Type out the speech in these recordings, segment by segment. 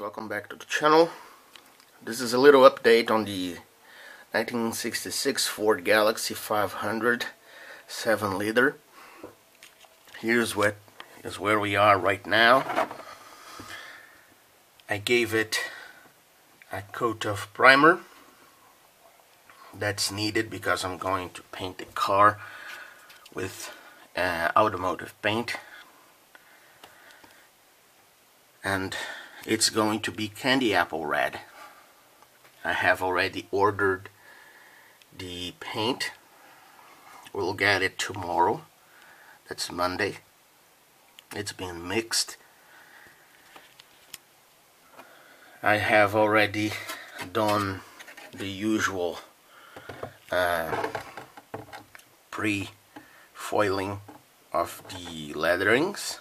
welcome back to the channel. This is a little update on the 1966 Ford Galaxie 500 7 liter. Here's what is where we are right now. I gave it a coat of primer that's needed because I'm going to paint the car with uh, automotive paint and it's going to be candy apple red. I have already ordered the paint. We'll get it tomorrow. That's Monday. It's been mixed. I have already done the usual uh, pre-foiling of the letterings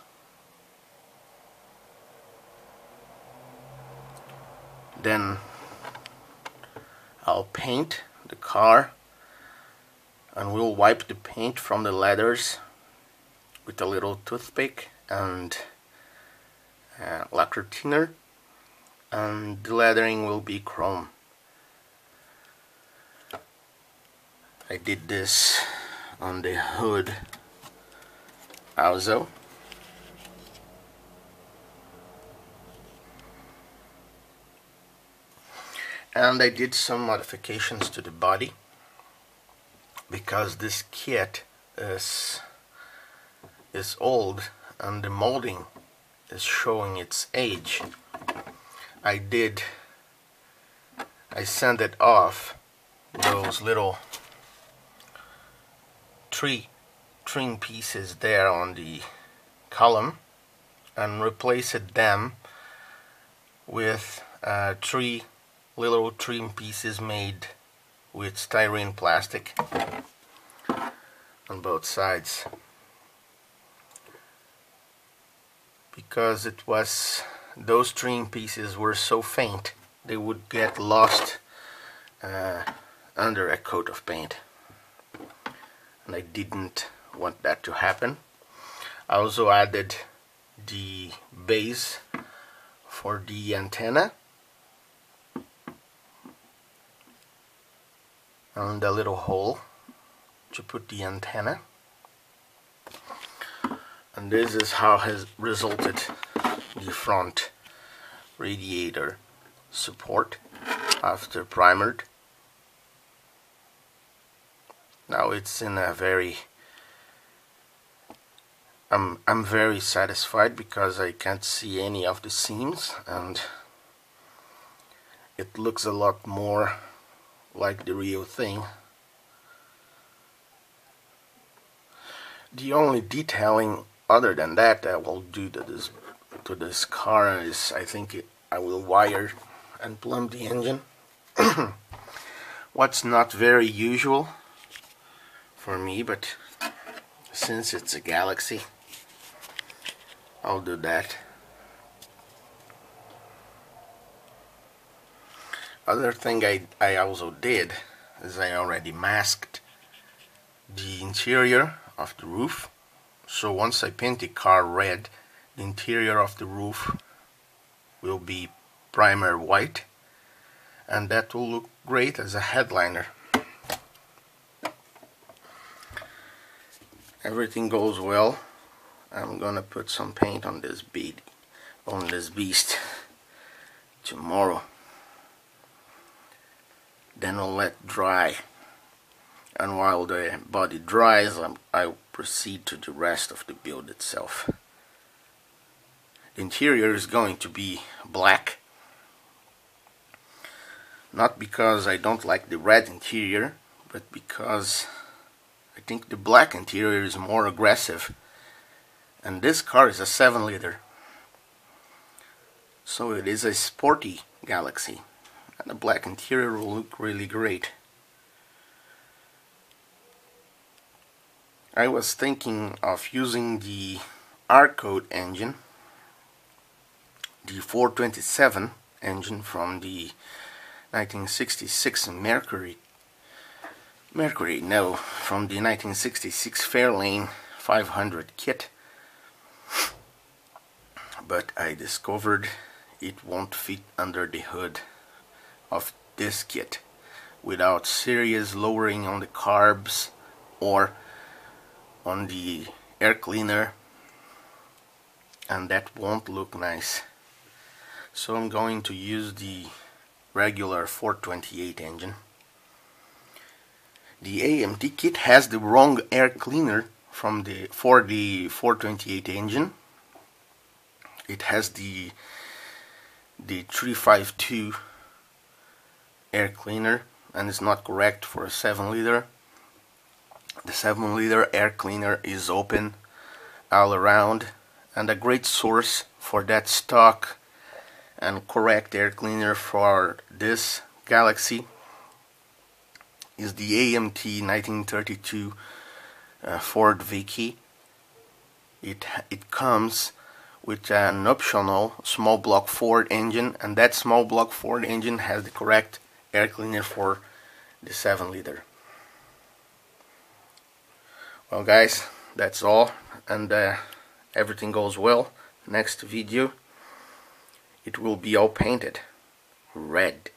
then I'll paint the car and we'll wipe the paint from the leathers with a little toothpick and uh, lacquer thinner and the lettering will be chrome. I did this on the hood also and I did some modifications to the body because this kit is is old and the molding is showing its age. I did I sanded off those little tree trim pieces there on the column and replaced them with uh, three little trim pieces made with styrene plastic on both sides. Because it was those trim pieces were so faint they would get lost uh, under a coat of paint. And I didn't want that to happen. I also added the base for the antenna and a little hole to put the antenna. And this is how has resulted the front radiator support after primered. Now it's in a very I'm, I'm very satisfied because I can't see any of the seams and it looks a lot more like the real thing. The only detailing other than that I will do to this to this car is I think it, I will wire and plumb the engine. What's not very usual for me, but since it's a Galaxie, I'll do that. Other thing I, I also did is I already masked the interior of the roof. So once I paint the car red the interior of the roof will be primer white. And that will look great as a headliner. Everything goes well. I'm gonna put some paint on this bead on this beast tomorrow then I'll let dry. And while the body dries um, I proceed to the rest of the build itself. The interior is going to be black. Not because I don't like the red interior but because I think the black interior is more aggressive. And this car is a 7 liter. So it is a sporty Galaxie and the black interior will look really great. I was thinking of using the R-Code engine, the 427 engine from the 1966 Mercury. Mercury, no, from the 1966 Fairlane 500 kit. But I discovered it won't fit under the hood of this kit without serious lowering on the carbs or on the air cleaner and that won't look nice. So I'm going to use the regular 428 engine. The AMT kit has the wrong air cleaner from the for the 428 engine. It has the the 352 air cleaner and it's not correct for a 7 liter the 7 liter air cleaner is open all around and a great source for that stock and correct air cleaner for this Galaxie is the AMT 1932 uh, Ford Vicky. It, it comes with an optional small block Ford engine and that small block Ford engine has the correct air cleaner for the 7 liter. Well guys, that's all and uh, everything goes well. Next video it will be all painted red.